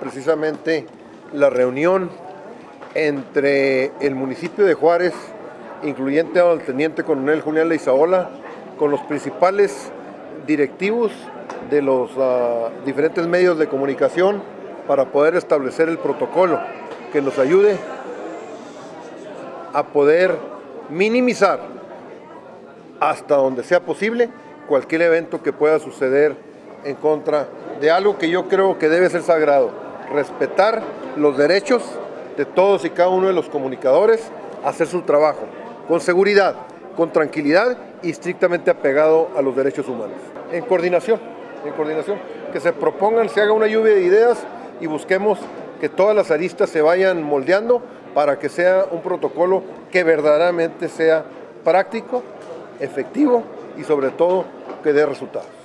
precisamente la reunión entre el municipio de Juárez, incluyente al teniente coronel Julián Leizaola, con los principales directivos de los uh, diferentes medios de comunicación para poder establecer el protocolo que nos ayude a poder minimizar hasta donde sea posible cualquier evento que pueda suceder en contra de algo que yo creo que debe ser sagrado, respetar los derechos de todos y cada uno de los comunicadores, hacer su trabajo con seguridad, con tranquilidad y estrictamente apegado a los derechos humanos. En coordinación, en coordinación, que se propongan, se haga una lluvia de ideas y busquemos que todas las aristas se vayan moldeando para que sea un protocolo que verdaderamente sea práctico, efectivo y sobre todo que dé resultados.